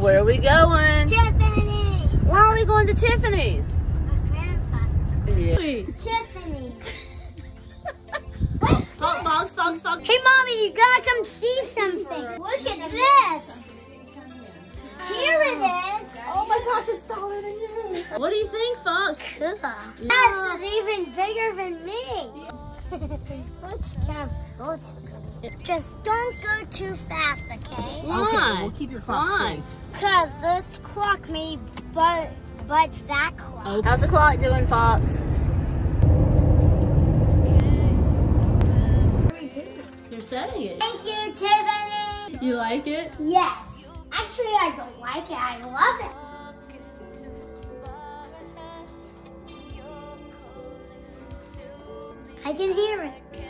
where are we going? Tiffany. Why are we going to Tiffany's? Yeah. Tiffany's. Fox, Fox, Fox. Hey, mommy, you gotta come see something. Look at this. Here it is. Oh my gosh, it's taller than you. What do you think, Fox? Cool. This is even bigger than me. Let's camp. Go. Just don't go too fast, okay? Why? we'll keep your clock Why? safe. Cause this clock may but but that clock. Oh. How's the clock doing, Fox? Uh, you're setting it. Thank you, Tiffany. You like it? Yes. Actually, I don't like it. I love it. I can hear it.